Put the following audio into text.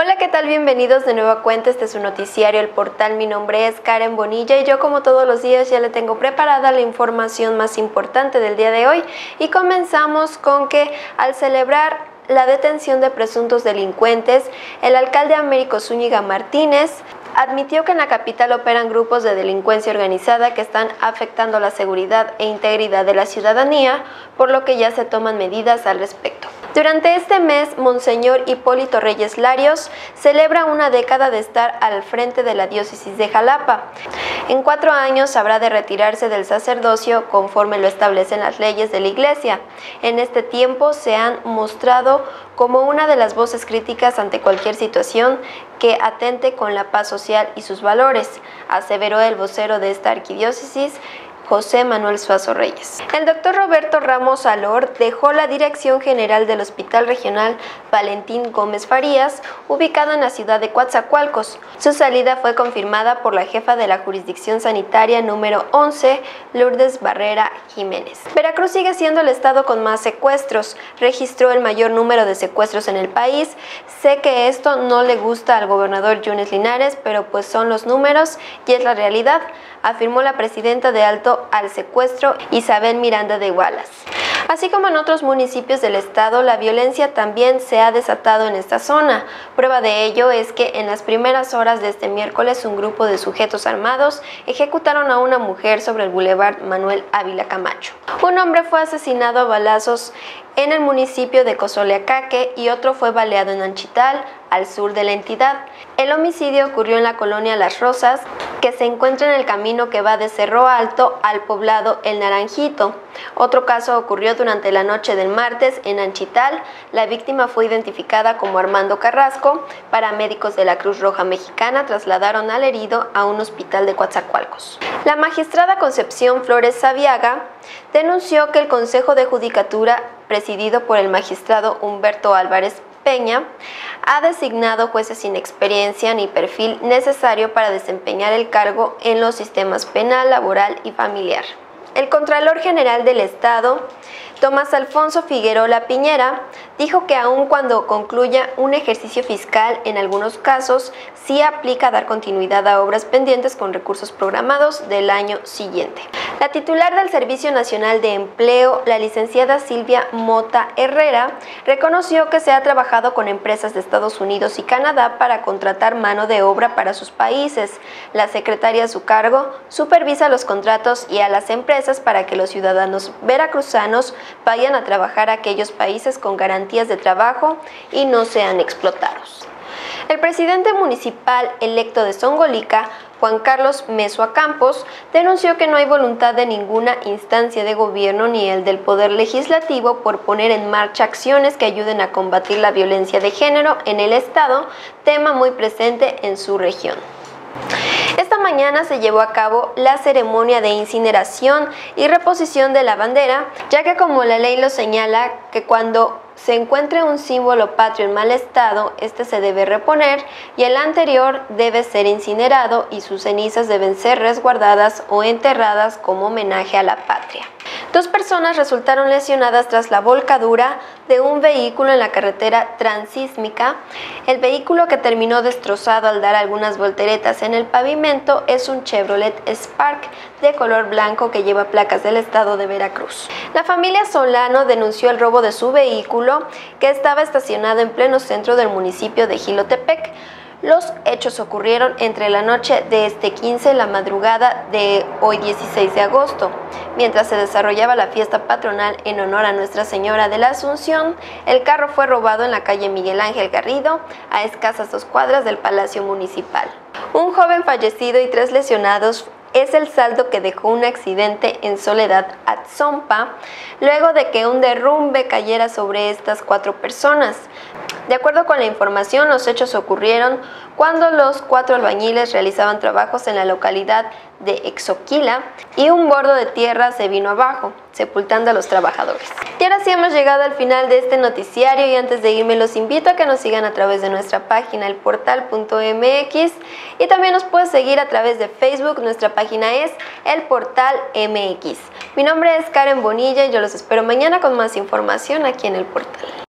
Hola, ¿qué tal? Bienvenidos de nuevo a Cuenta, este es su noticiario, el portal. Mi nombre es Karen Bonilla y yo como todos los días ya le tengo preparada la información más importante del día de hoy y comenzamos con que al celebrar la detención de presuntos delincuentes, el alcalde Américo Zúñiga Martínez admitió que en la capital operan grupos de delincuencia organizada que están afectando la seguridad e integridad de la ciudadanía, por lo que ya se toman medidas al respecto. Durante este mes, Monseñor Hipólito Reyes Larios celebra una década de estar al frente de la diócesis de Jalapa. En cuatro años habrá de retirarse del sacerdocio conforme lo establecen las leyes de la Iglesia. En este tiempo se han mostrado como una de las voces críticas ante cualquier situación que atente con la paz social y sus valores, aseveró el vocero de esta arquidiócesis, José Manuel Suazo Reyes. El doctor Roberto Ramos Alor dejó la dirección general del Hospital Regional Valentín Gómez Farías, ubicado en la ciudad de Coatzacoalcos. Su salida fue confirmada por la jefa de la jurisdicción sanitaria número 11, Lourdes Barrera Jiménez. Veracruz sigue siendo el estado con más secuestros, registró el mayor número de secuestros en el país. Sé que esto no le gusta al gobernador Yunes Linares, pero pues son los números y es la realidad, afirmó la presidenta de Alto al secuestro Isabel Miranda de Wallace. Así como en otros municipios del estado, la violencia también se ha desatado en esta zona. Prueba de ello es que en las primeras horas de este miércoles un grupo de sujetos armados ejecutaron a una mujer sobre el boulevard Manuel Ávila Camacho. Un hombre fue asesinado a balazos en el municipio de Cozoleacaque y otro fue baleado en Anchital, al sur de la entidad. El homicidio ocurrió en la colonia Las Rosas, que se encuentra en el camino que va de Cerro Alto al poblado El Naranjito. Otro caso ocurrió durante la noche del martes en Anchital. La víctima fue identificada como Armando Carrasco. Paramédicos de la Cruz Roja Mexicana trasladaron al herido a un hospital de Coatzacoalcos. La magistrada Concepción Flores Saviaga denunció que el Consejo de Judicatura presidido por el magistrado Humberto Álvarez Peña, ha designado jueces sin experiencia ni perfil necesario para desempeñar el cargo en los sistemas penal, laboral y familiar. El Contralor General del Estado, Tomás Alfonso Figueroa Piñera, dijo que aun cuando concluya un ejercicio fiscal, en algunos casos sí aplica dar continuidad a obras pendientes con recursos programados del año siguiente. La titular del Servicio Nacional de Empleo, la licenciada Silvia Mota Herrera, reconoció que se ha trabajado con empresas de Estados Unidos y Canadá para contratar mano de obra para sus países. La secretaria a su cargo supervisa los contratos y a las empresas para que los ciudadanos veracruzanos vayan a trabajar a aquellos países con garantías de trabajo y no sean explotados. El presidente municipal electo de Songolica Juan Carlos Mesua Campos, denunció que no hay voluntad de ninguna instancia de gobierno ni el del Poder Legislativo por poner en marcha acciones que ayuden a combatir la violencia de género en el Estado, tema muy presente en su región. Esta mañana se llevó a cabo la ceremonia de incineración y reposición de la bandera, ya que como la ley lo señala, que cuando se encuentre un símbolo patrio en mal estado, este se debe reponer y el anterior debe ser incinerado y sus cenizas deben ser resguardadas o enterradas como homenaje a la patria. Dos personas resultaron lesionadas tras la volcadura de un vehículo en la carretera transísmica. El vehículo que terminó destrozado al dar algunas volteretas en el pavimento es un Chevrolet Spark de color blanco que lleva placas del estado de Veracruz. La familia Solano denunció el robo de su vehículo que estaba estacionado en pleno centro del municipio de Gilotepec. Los hechos ocurrieron entre la noche de este 15 y la madrugada de hoy 16 de agosto. Mientras se desarrollaba la fiesta patronal en honor a Nuestra Señora de la Asunción, el carro fue robado en la calle Miguel Ángel Garrido, a escasas dos cuadras del Palacio Municipal. Un joven fallecido y tres lesionados es el saldo que dejó un accidente en Soledad Atzompa, luego de que un derrumbe cayera sobre estas cuatro personas. De acuerdo con la información, los hechos ocurrieron cuando los cuatro albañiles realizaban trabajos en la localidad de Exoquila y un bordo de tierra se vino abajo, sepultando a los trabajadores. Y ahora sí hemos llegado al final de este noticiario y antes de irme los invito a que nos sigan a través de nuestra página elportal.mx y también nos puedes seguir a través de Facebook, nuestra página es el portal MX. Mi nombre es Karen Bonilla y yo los espero mañana con más información aquí en el portal.